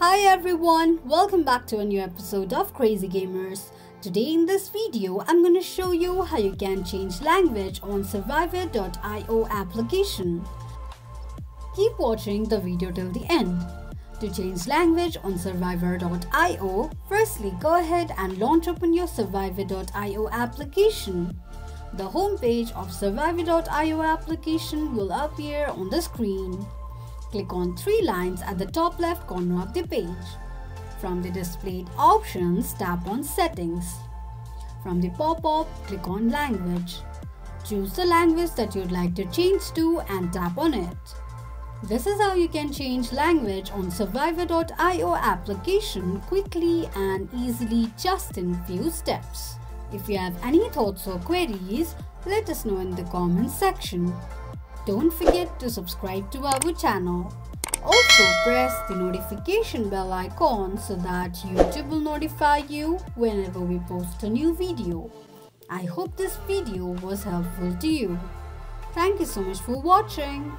Hi everyone, welcome back to a new episode of Krazy Gamers. Today in this video, I'm going to show you how you can change language on Survivor.io application. Keep watching the video till the end. To change language on Survivor.io, firstly go ahead and launch open your Survivor.io application. The homepage of Survivor.io application will appear on the screen. Click on three lines at the top left corner of the page. From the displayed options, tap on Settings. From the pop-up, click on Language. Choose the language that you'd like to change to and tap on it. This is how you can change language on Survivor.io application quickly and easily just in few steps. If you have any thoughts or queries, let us know in the comments section. Don't forget to subscribe to our channel. Also press the notification bell icon so that YouTube will notify you whenever we post a new video. I hope this video was helpful to you. Thank you so much for watching.